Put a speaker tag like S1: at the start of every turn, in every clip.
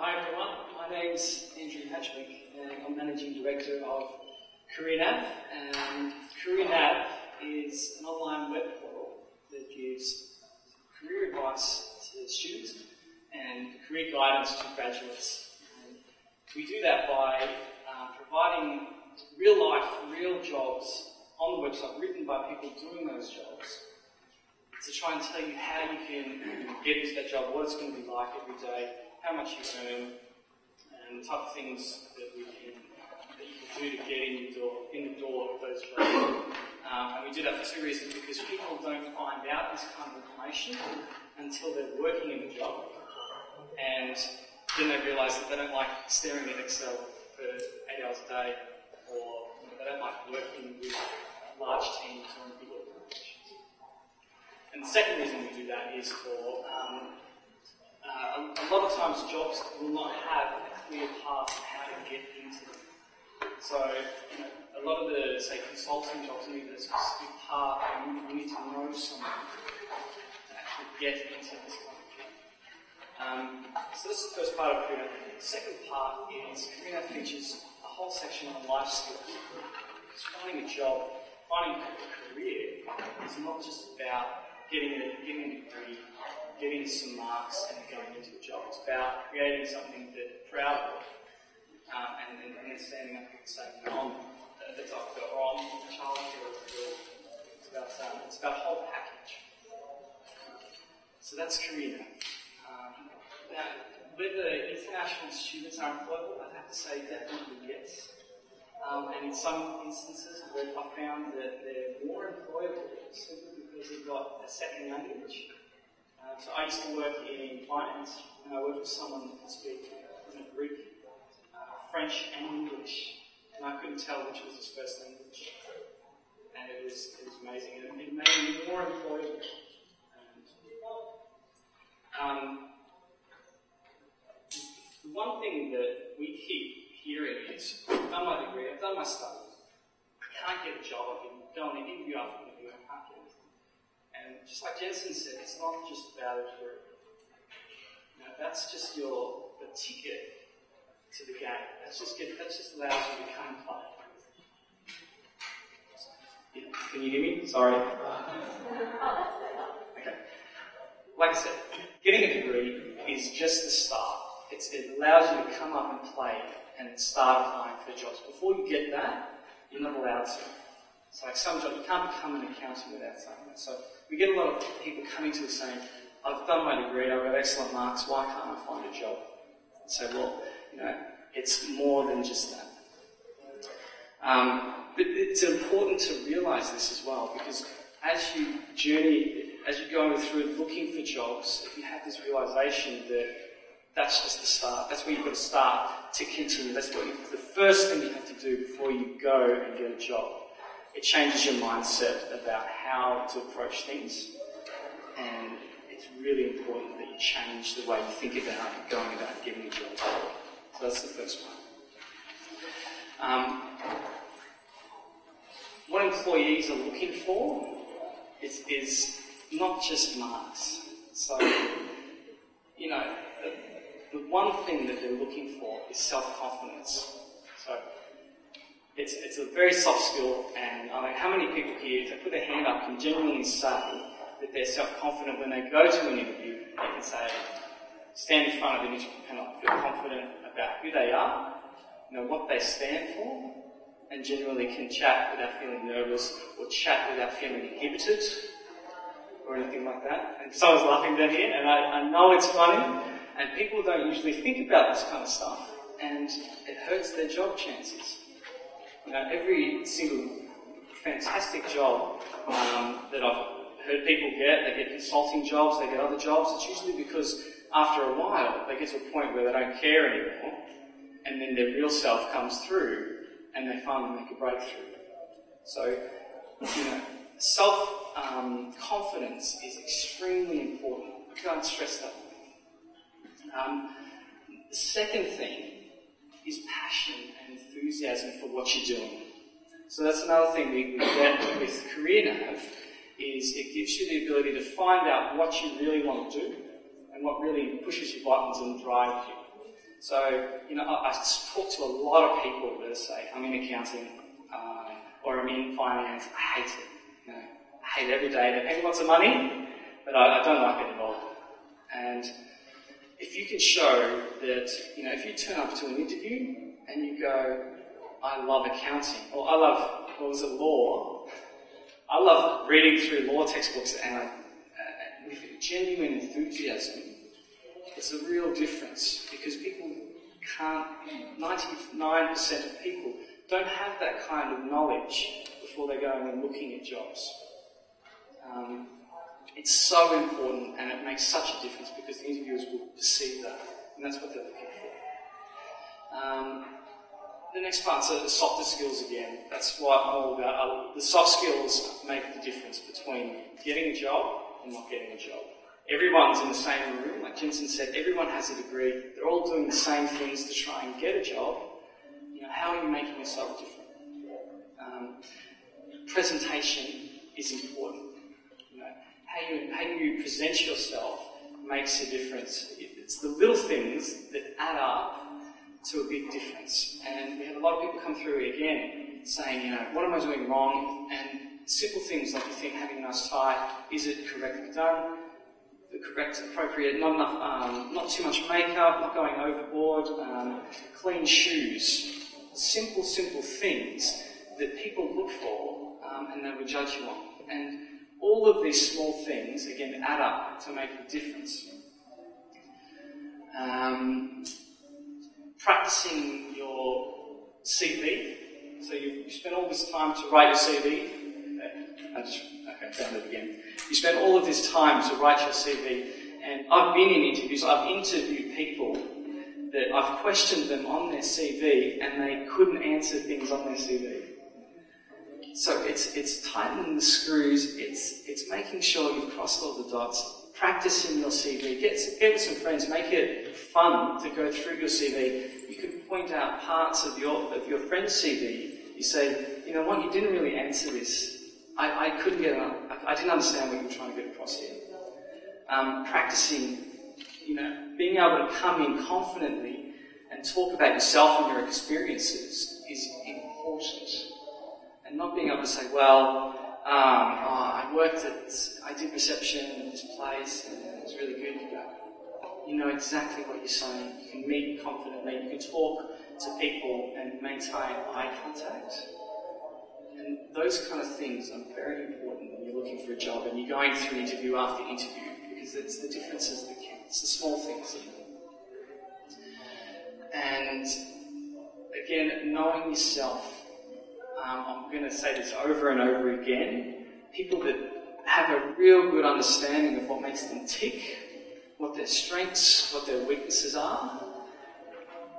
S1: Hi everyone, my name's Andrew Madgwick and I'm Managing Director of CareerNav and CareerNav is an online web portal that gives career advice to students and career guidance to graduates. And we do that by uh, providing real life, real jobs on the website written by people doing those jobs to try and tell you how you can get into that job, what it's going to be like every day, how much you earn, and the type of things that we can that you can do to get in the door in the door of those jobs. Um, and we do that for two reasons: because people don't find out this kind of information until they're working in the job, and then they realise that they don't like staring at Excel for eight hours a day, or they don't like working with large teams or organisations. And the second reason we do that is for um, uh, a, lot of times jobs will not have a clear path on how to get into them. So, you know, a lot of the, say, consulting jobs need a specific path, and you, need to know someone to actually get into this kind of job. Um, so this is the first part of CareerNav. The second part is CareerNav features a whole section on life skills. Because finding a job, finding a career is not just about getting a, getting a degree getting some marks and going into a job. It's about creating something that you're proud of um, and, and, and, then standing up and saying, no, I'm the doctor or I'm a childcare girl. It's about, um, it's about a whole package. So that's career. Um, now, whether international students are employable, I'd have to say definitely yes. Um, and in some instances, I've found that they're more employable simply because they've got a second language uh, so I used to work in finance, and I worked with someone that could speak uh, Greek, uh, French, and English, and I couldn't tell which was his first language. And it was, it was amazing, and it made me more employable. And, um, one thing that we keep hearing is, I've done my degree, I've done my studies, I can't get a job, I've been going to after interview, I can't get and just like Jensen said, it's not just about a career. You that's just your the ticket to the game. That's just get, that just allows you to come and play. Can you hear me? Sorry. Okay. Like I said, getting a degree is just the start. It's, it allows you to come up and play and start applying for jobs. Before you get that, you're not allowed to. It's like some job, you can't become an accountant without that. So we get a lot of people coming to us saying, I've done my degree, I've got excellent marks, why can't I find a job? So, well, you know, it's more than just that. Um, but it's important to realise this as well, because as you journey, as you go through looking for jobs, if you have this realisation that that's just the start, that's where you've got to start to continue. That's what you, the first thing you have to do before you go and get a job it changes your mindset about how to approach things. And it's really important that you change the way you think about going about getting a job. So that's the first one. Um, what employees are looking for is, is not just marks. So, you know, the, the one thing that they're looking for is self-confidence. So, it's, it's a very soft skill, and I mean, how many people here, if they put their hand up, can genuinely say that they're self-confident when they go to an interview, they can say, stand in front of an interview panel, feel confident about who they are, you know, what they stand for, and generally can chat without feeling nervous or chat without feeling inhibited or anything like that. And someone's laughing down here, and I, I know it's funny, and people don't usually think about this kind of stuff, and it hurts their job chances. Every single fantastic job um, that I've heard people get, they get consulting jobs, they get other jobs, it's usually because after a while they get to a point where they don't care anymore, and then their real self comes through, and they finally make a breakthrough. So, you know, self um, confidence is extremely important. I can't stress that. Um, the second thing is passion and enthusiasm for what you're doing. So that's another thing we, get with CareerNav is it gives you the ability to find out what you really want to do and what really pushes your buttons and drives you. So, you know, I, I talk to a lot of people that say, I'm in accounting, um, or I'm in finance, I hate it. You know, I hate every day. They pay me lots of money, but I, I don't like it involved. And if you can show that, you know, if you turn up to an interview and you go, I love accounting, or I love, what was it, law, I love reading through law textbooks and I, uh, with genuine enthusiasm, it's a real difference because people can't, 99% of people don't have that kind of knowledge before they're going and looking at jobs. Um, it's so important and it makes such a difference because the interviewers will perceive that and that's what they're looking for. Um, the next part's the softer skills again. That's what I'm all about. Uh, the soft skills make the difference between getting a job and not getting a job. Everyone's in the same room, like Jensen said, everyone has a degree. They're all doing the same things to try and get a job. You know, how are you making yourself different? Um, presentation is important. How you how you present yourself makes a difference. It's the little things that add up to a big difference. And we have a lot of people come through again saying, you know, what am I doing wrong? And simple things like you think having a nice tie, is it correctly done? The correct, appropriate, not enough, um, not too much makeup, not going overboard, um, clean shoes. Simple, simple things that people look for um, and they will judge you on. And all of these small things, again, add up to make a difference. Um, practicing your CV. So you, you spend all this time to write your CV. I just, okay, found it again. You spend all of this time to write your CV, and I've been in interviews, I've interviewed people that I've questioned them on their CV, and they couldn't answer things on their CV. So it's, it's tightening the screws, it's, it's making sure you've crossed all the dots, practicing your CV, get, get with some friends, make it fun to go through your CV. You can point out parts of your, of your friend's CV. You say, you know what, you didn't really answer this. I, I couldn't get I, I didn't understand what you were trying to get across here. Um, practicing, you know, being able to come in confidently and talk about yourself and your experiences is important. Not being able to say, well, um, oh, I worked at, I did reception at this place and it was really good. You know, you know exactly what you're saying. You can meet confidently. You can talk to people and maintain eye contact. And those kind of things are very important when you're looking for a job and you're going through interview after interview because it's the differences that count. It's the small things. And again, knowing yourself um, I'm going to say this over and over again, people that have a real good understanding of what makes them tick, what their strengths, what their weaknesses are,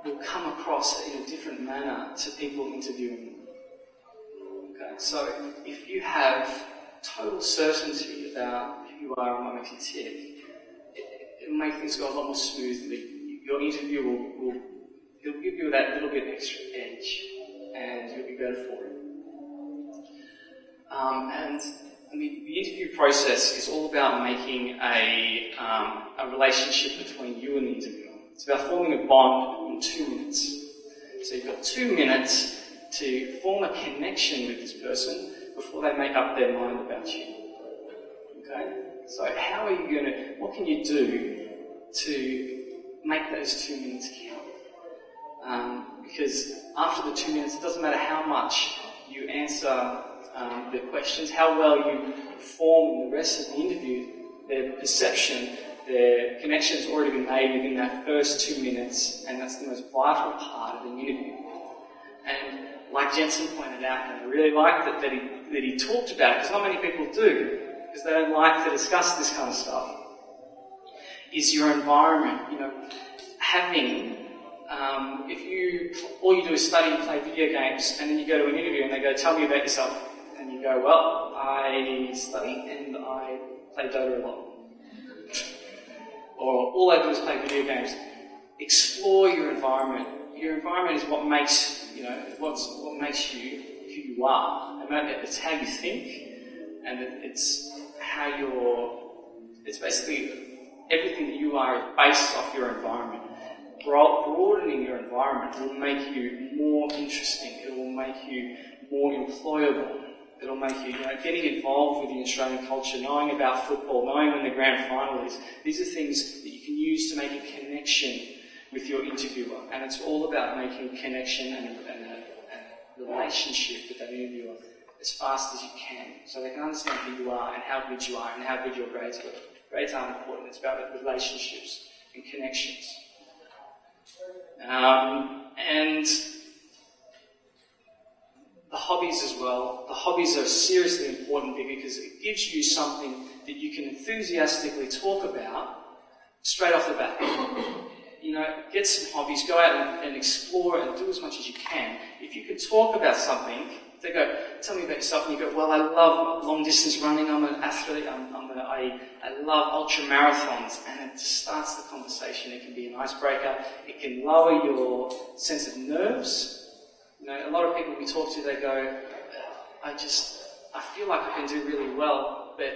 S1: will come across in a different manner to people interviewing them. Okay, so if you have total certainty about who you are and what makes you tick, it, will make things go a lot more smoothly. Your interview will, will it'll give you that little bit extra edge and you'll be better for it. Um, and I mean, the interview process is all about making a, um, a relationship between you and the interviewer. It's about forming a bond in two minutes. So you've got two minutes to form a connection with this person before they make up their mind about you. Okay? So how are you going to, what can you do to make those two minutes count? Um, because after the two minutes, it doesn't matter how much you answer um, the questions, how well you perform in the rest of the interview, their perception, their connection has already been made within that first two minutes, and that's the most vital part of an interview. And like Jensen pointed out, and I really liked it that he, that he talked about it, because not many people do, because they don't like to discuss this kind of stuff, is your environment. You know, having um, if you all you do is study and play video games, and then you go to an interview and they go, "Tell me about yourself," go, "Well, I study and I play Dota a lot," or all I do is play video games. Explore your environment. Your environment is what makes you know what's what makes you who you are, it's how you think, and it's how you're. It's basically everything that you are is based off your environment. broadening your environment will make you more interesting. It will make you more employable. It'll make you, you know, getting involved with the Australian culture, knowing about football, knowing when the grand final is. These are things that you can use to make a connection with your interviewer. And it's all about making a connection and, and a, a relationship with that interviewer as fast as you can so they can understand who you are and how good you are and how good your grades were. Grades aren't important, it's about relationships and connections. Um, and the hobbies as well. The hobbies are seriously important because it gives you something that you can enthusiastically talk about straight off the bat. You know, get some hobbies, go out and, and explore and do as much as you can. If you can talk about something, they go, tell me about yourself, and you go, well, I love long distance running, I'm an athlete, I'm, I'm a, I, I love ultra marathons, and it just starts the conversation. It can be an icebreaker, it can lower your sense of nerves, you know, a lot of people we talk to, they go, I just, I feel like I can do really well, but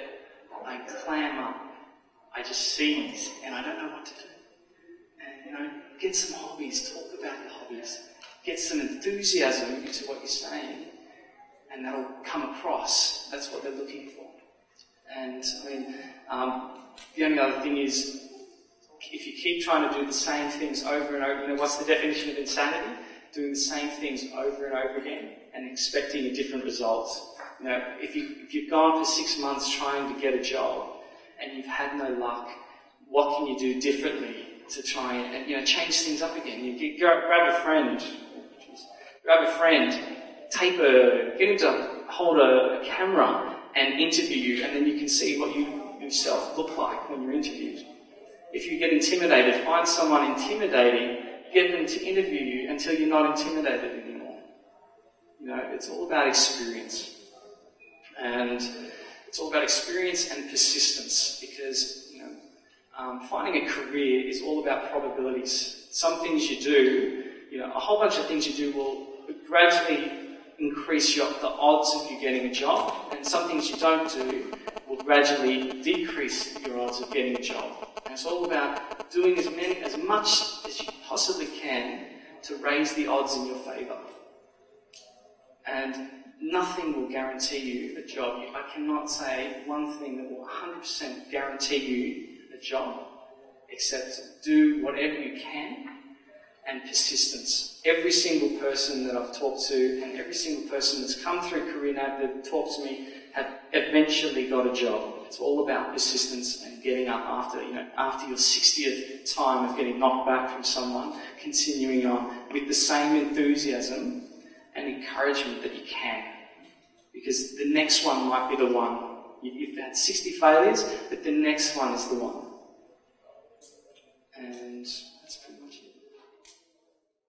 S1: I clam up. I just seize, and I don't know what to do. And, you know, get some hobbies, talk about your hobbies. Get some enthusiasm into what you're saying, and that'll come across. That's what they're looking for. And, I mean, um, the only other thing is, if you keep trying to do the same things over and over, you know, what's the definition of insanity? Doing the same things over and over again and expecting a different result. You know, if, you, if you've gone for six months trying to get a job and you've had no luck, what can you do differently to try and, you know, change things up again? You get, grab a friend, grab a friend, tape a, get him to hold a, a camera and interview you and then you can see what you yourself look like when you're interviewed. If you get intimidated, find someone intimidating get them to interview you until you're not intimidated anymore. You know, it's all about experience. And it's all about experience and persistence because, you know, um, finding a career is all about probabilities. Some things you do, you know, a whole bunch of things you do will gradually increase your, the odds of you getting a job, and some things you don't do will gradually decrease your odds of getting a job. And it's all about doing as many, as much possibly can to raise the odds in your favour. And nothing will guarantee you a job. I cannot say one thing that will 100% guarantee you a job, except do whatever you can and persistence. Every single person that I've talked to and every single person that's come through CareerNav that talked to me have eventually got a job. It's all about persistence and getting up after, you know, after your 60th time of getting knocked back from someone, continuing on with the same enthusiasm and encouragement that you can. Because the next one might be the one. You've had 60 failures, but the next one is the one.